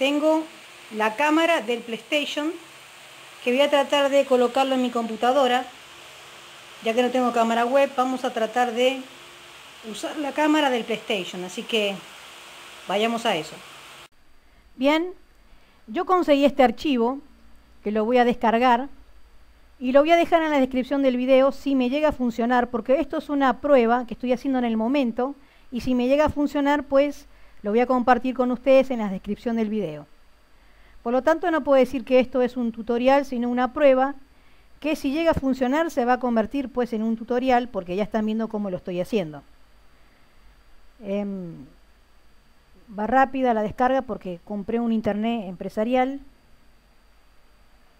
tengo la cámara del PlayStation que voy a tratar de colocarlo en mi computadora. Ya que no tengo cámara web, vamos a tratar de usar la cámara del PlayStation. Así que vayamos a eso. Bien, yo conseguí este archivo que lo voy a descargar y lo voy a dejar en la descripción del video si me llega a funcionar, porque esto es una prueba que estoy haciendo en el momento y si me llega a funcionar, pues lo voy a compartir con ustedes en la descripción del video. Por lo tanto, no puedo decir que esto es un tutorial, sino una prueba que si llega a funcionar se va a convertir pues en un tutorial porque ya están viendo cómo lo estoy haciendo. Em, va rápida la descarga porque compré un internet empresarial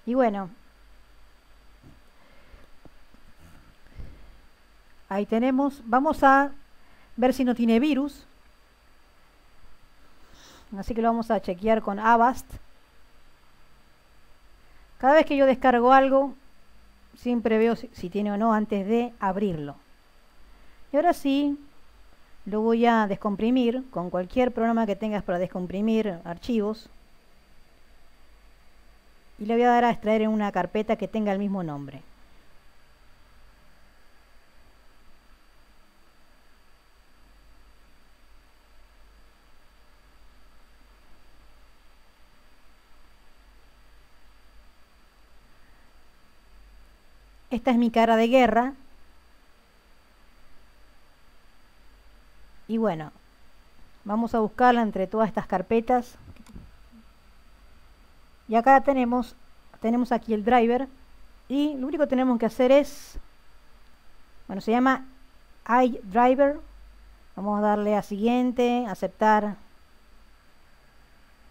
y bueno, Ahí tenemos. Vamos a ver si no tiene virus. Así que lo vamos a chequear con Avast. Cada vez que yo descargo algo, siempre veo si, si, tiene o no antes de abrirlo. Y ahora sí, lo voy a descomprimir con cualquier programa que tengas para descomprimir archivos. Y le voy a dar a extraer en una carpeta que tenga el mismo nombre. Esta es mi cara de guerra. Y bueno, vamos a buscarla entre todas estas carpetas. Y acá tenemos, tenemos aquí el driver. Y lo único que tenemos que hacer es, bueno, se llama iDriver. Vamos a darle a siguiente, aceptar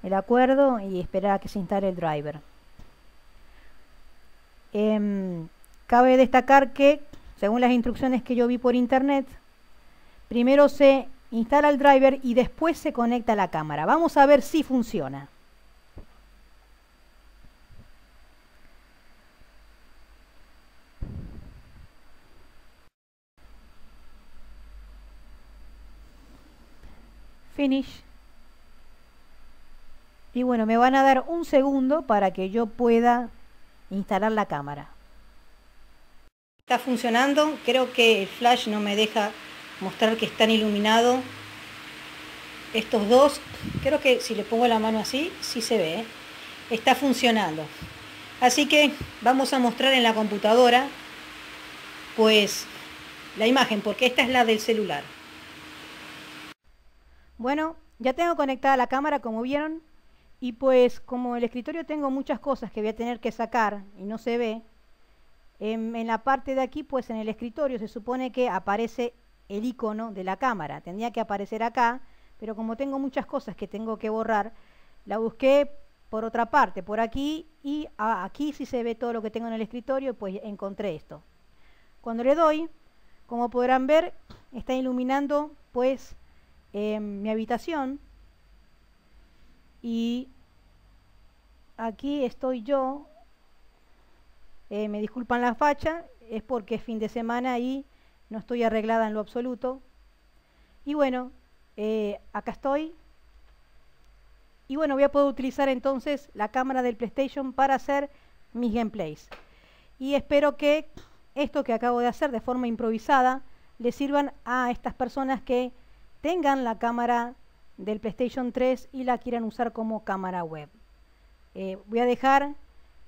el acuerdo y esperar a que se instale el driver. Eh, Cabe destacar que, según las instrucciones que yo vi por internet, primero se instala el driver y después se conecta la cámara. Vamos a ver si funciona. Finish. Y bueno, me van a dar un segundo para que yo pueda instalar la cámara. Está funcionando, creo que el flash no me deja mostrar que están iluminados estos dos. Creo que si le pongo la mano así, sí se ve. ¿eh? Está funcionando. Así que vamos a mostrar en la computadora pues la imagen, porque esta es la del celular. Bueno, ya tengo conectada la cámara como vieron y pues como el escritorio tengo muchas cosas que voy a tener que sacar y no se ve, en, la parte de aquí, pues en el escritorio se supone que aparece el icono de la cámara. Tendría que aparecer acá, pero como tengo muchas cosas que tengo que borrar, la busqué por otra parte, por aquí, y aquí sí se ve todo lo que tengo en el escritorio, pues encontré esto. Cuando le doy, como podrán ver, está iluminando pues em, mi habitación y aquí estoy yo eh, me disculpan la facha, es porque es fin de semana y no estoy arreglada en lo absoluto. Y bueno, eh, acá estoy. Y bueno, voy a poder utilizar entonces la cámara del PlayStation para hacer mis gameplays. Y espero que esto que acabo de hacer de forma improvisada le sirvan a estas personas que tengan la cámara del PlayStation 3 y la quieran usar como cámara web. Eh, voy a dejar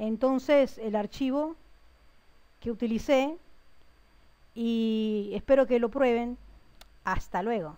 entonces el archivo que utilicé y espero que lo prueben. Hasta luego.